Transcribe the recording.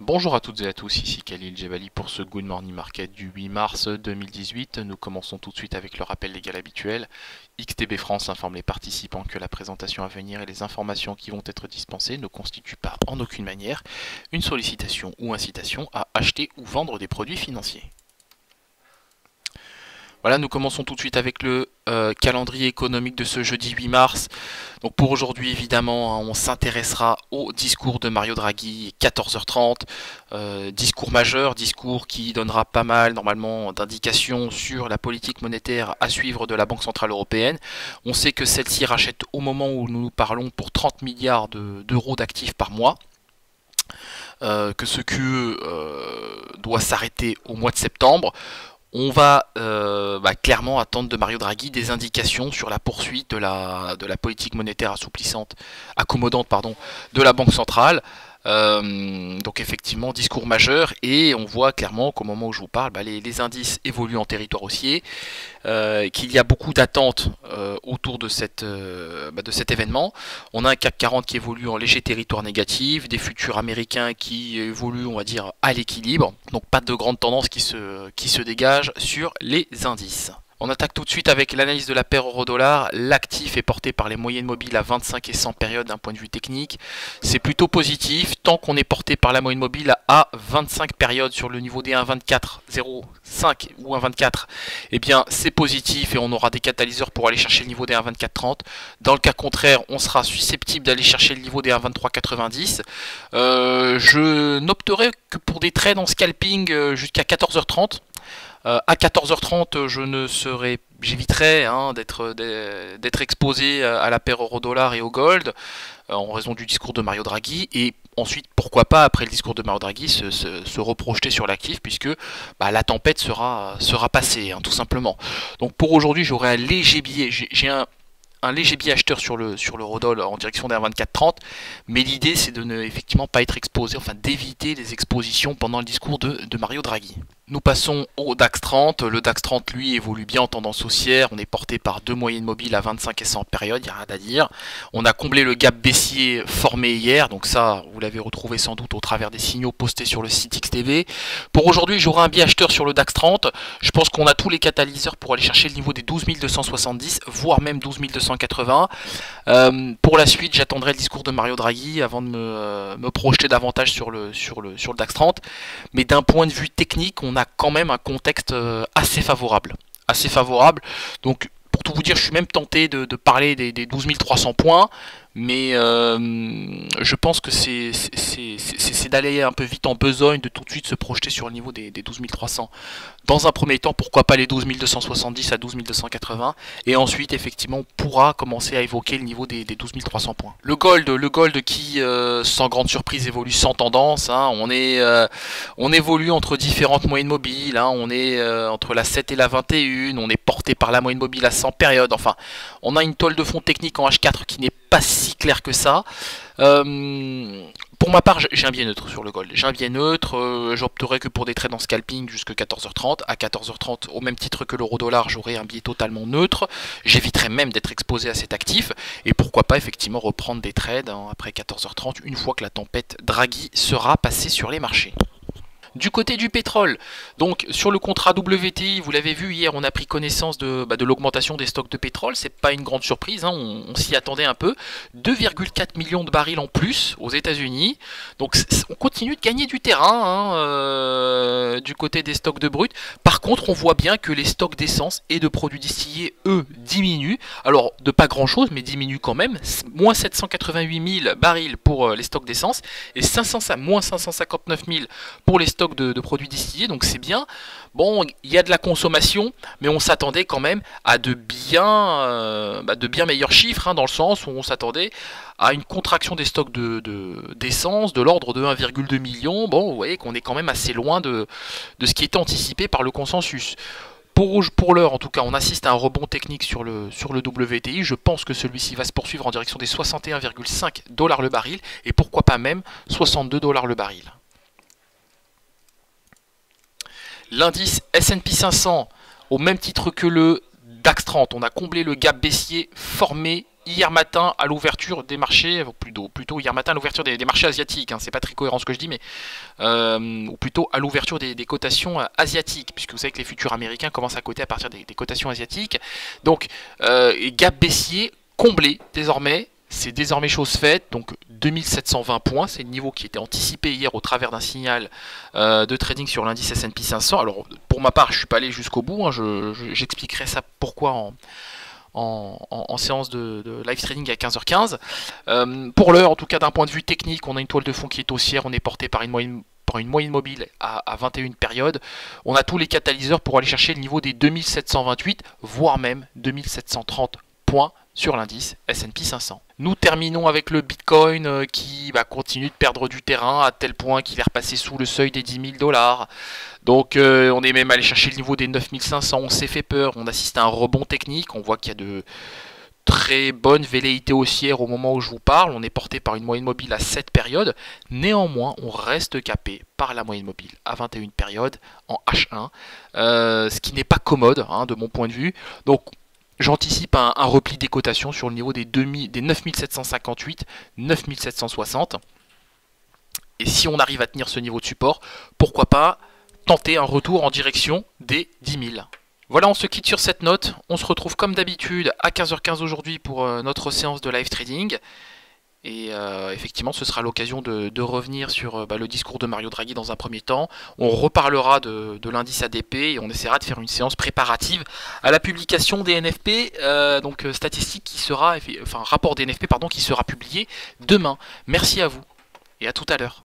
Bonjour à toutes et à tous, ici Khalil Jebali pour ce Good Morning Market du 8 mars 2018. Nous commençons tout de suite avec le rappel légal habituel. XTB France informe les participants que la présentation à venir et les informations qui vont être dispensées ne constituent pas en aucune manière une sollicitation ou incitation à acheter ou vendre des produits financiers. Voilà, nous commençons tout de suite avec le euh, calendrier économique de ce jeudi 8 mars. Donc pour aujourd'hui, évidemment, hein, on s'intéressera au discours de Mario Draghi, 14h30. Euh, discours majeur, discours qui donnera pas mal, normalement, d'indications sur la politique monétaire à suivre de la Banque Centrale Européenne. On sait que celle-ci rachète au moment où nous parlons pour 30 milliards d'euros d'actifs par mois. Euh, que ce QE doit s'arrêter au mois de septembre on va euh, bah, clairement attendre de Mario Draghi des indications sur la poursuite de la, politique monétaire assouplissante, accommodante de la Banque centrale. Euh, donc effectivement, discours majeur, et on voit clairement qu'au moment où je vous parle, bah, les, indices évoluent en territoire haussier, euh, qu'il y a beaucoup d'attentes euh, autour bah, de cet événement. On a un CAC 40 qui évolue en léger territoire négatif, des futurs américains qui évoluent, on va dire, à l'équilibre, donc pas de grande tendance qui se, qui se sur les indices. On attaque tout de suite avec l'analyse de la paire euro-dollar. L'actif est porté par les moyennes mobiles à 25 et 100 périodes d'un point de vue technique. C'est plutôt positif tant qu'on est porté par la moyenne mobile à 25 périodes sur le niveau des 1,24, 0,5 ou 1,24. Eh bien, c'est positif et on aura des catalyseurs pour aller chercher le niveau des 1,24,30. Dans le cas contraire, on sera susceptible d'aller chercher le niveau des 1,23,90. Euh, je n'opterai que pour des trades en scalping euh, jusqu'à 14h30. Euh, à 14h30, je ne serai, j'éviterai hein, d'être d'être exposé à la paire euro-dollar et au gold euh, en raison du discours de Mario Draghi et ensuite pourquoi pas après le discours de Mario Draghi se, reprojeter sur l'actif puisque bah, la tempête sera sera passée hein, tout simplement. Donc pour aujourd'hui, j'aurai un léger billet, j'ai un un léger biais acheteur sur le sur en direction des 24-30, mais l'idée c'est de ne effectivement pas être exposé, enfin d'éviter les expositions pendant le discours de, de Mario Draghi. Nous passons au DAX 30. Le DAX 30, lui, évolue bien en tendance haussière. On est porté par deux moyennes mobiles à 25 et 100 périodes, il n'y a rien à dire. On a comblé le gap baissier formé hier, donc ça, vous l'avez retrouvé sans doute au travers des signaux postés sur le site XTV. Pour aujourd'hui, j'aurai un biais acheteur sur le DAX 30. Je pense qu'on a tous les catalyseurs pour aller chercher le niveau des 12 270, voire même 12 280. Euh, pour la suite, j'attendrai le discours de Mario Draghi avant de me, euh, projeter davantage sur le, sur, le, sur le DAX 30. Mais d'un point de vue technique, on a quand même un contexte euh, assez favorable. Assez favorable. Donc pour tout vous dire, je suis même tenté de, parler des, des 12 300 points mais euh, je pense que c'est d'aller un peu vite en besogne, de tout de suite se projeter sur le niveau des, 12 300. Dans un premier temps, pourquoi pas les 12 270 à 12 280, et ensuite, effectivement, on pourra commencer à évoquer le niveau des, 12 300 points. Le gold, le gold qui, euh, sans grande surprise, évolue sans tendance. Hein. on, est, euh, on évolue entre différentes moyennes mobiles, hein. on est entre la 7 et la 21, on est porté par la moyenne mobile à 100 périodes, enfin, on a une toile de fond technique en H4 qui n'est pas si clair que ça. Euh, pour ma part, j'ai un biais neutre sur le gold. J'ai un biais neutre, euh, j'opterai que pour des trades en scalping jusqu'à 14h30. À 14h30, au même titre que l'euro-dollar, j'aurai un biais totalement neutre. J'éviterai même d'être exposé à cet actif. Et pourquoi pas effectivement reprendre des trades hein, après 14h30, une fois que la tempête Draghi sera passée sur les marchés. Du côté du pétrole, donc sur le contrat WTI, vous l'avez vu hier, on a pris connaissance de, bah, l'augmentation des stocks de pétrole. C'est pas une grande surprise, hein, on, s'y attendait un peu. 2,4 millions de barils en plus aux États-Unis. Donc on continue de gagner du terrain hein, euh, du côté des stocks de brut. Par contre, on voit bien que les stocks d'essence et de produits distillés, eux, diminuent. Alors de pas grand chose, mais diminuent quand même. Moins 788 000 barils pour euh, les stocks d'essence et 500, moins 559 000 pour les stocks de, produits distillés, donc c'est bien. Bon, il y a de la consommation, mais on s'attendait quand même à de bien, euh, bah, de bien meilleurs chiffres, hein, dans le sens où on s'attendait à une contraction des stocks d'essence de, de l'ordre de 1,2 million. Bon, vous voyez qu'on est quand même assez loin de, de ce qui était anticipé par le consensus. Pour, pour l'heure, en tout cas, on assiste à un rebond technique sur le, sur le WTI. Je pense que celui-ci va se poursuivre en direction des 61,5 dollars le baril et pourquoi pas même 62 dollars le baril. L'indice S&P 500, au même titre que le DAX 30, on a comblé le gap baissier formé hier matin à l'ouverture des marchés, plutôt, plutôt hier matin à l'ouverture des, marchés asiatiques, hein, c'est pas très cohérent ce que je dis, mais ou plutôt à l'ouverture des, cotations asiatiques, puisque vous savez que les futurs américains commencent à coter à partir des, cotations asiatiques. Donc, gap baissier comblé désormais, c'est désormais chose faite, donc 2720 points, c'est le niveau qui était anticipé hier au travers d'un signal euh, de trading sur l'indice S&P 500. Alors pour ma part, je suis pas allé jusqu'au bout, hein, j'expliquerai ça pourquoi en, en, séance de, live trading à 15h15. Euh, pour l'heure, en tout cas d'un point de vue technique, on a une toile de fond qui est haussière, on est porté par une moyenne par une moyenne mobile à, 21 périodes. On a tous les catalyseurs pour aller chercher le niveau des 2728, voire même 2730 points sur l'indice S&P 500. Nous terminons avec le Bitcoin euh, qui va continuer de perdre du terrain à tel point qu'il est repassé sous le seuil des 10 000 dollars. Donc euh, on est même allé chercher le niveau des 9500, on s'est fait peur, on assiste à un rebond technique, on voit qu'il y a de très bonnes velléités haussières au moment où je vous parle, on est porté par une moyenne mobile à 7 périodes, néanmoins on reste capé par la moyenne mobile à 21 périodes en H1, euh, ce qui n'est pas commode hein, de mon point de vue. Donc J'anticipe un, repli des cotations sur le niveau des, des 9758, 9760. Et si on arrive à tenir ce niveau de support, pourquoi pas tenter un retour en direction des 10 000. Voilà, on se quitte sur cette note. On se retrouve comme d'habitude à 15h15 aujourd'hui pour euh, notre séance de live trading. Et euh, effectivement, ce sera l'occasion de, revenir sur euh, bah, le discours de Mario Draghi dans un premier temps. On reparlera de, l'indice ADP et on essaiera de faire une séance préparative à la publication des NFP, euh, donc statistique qui sera, enfin rapport des NFP pardon, qui sera publié demain. Merci à vous et à tout à l'heure.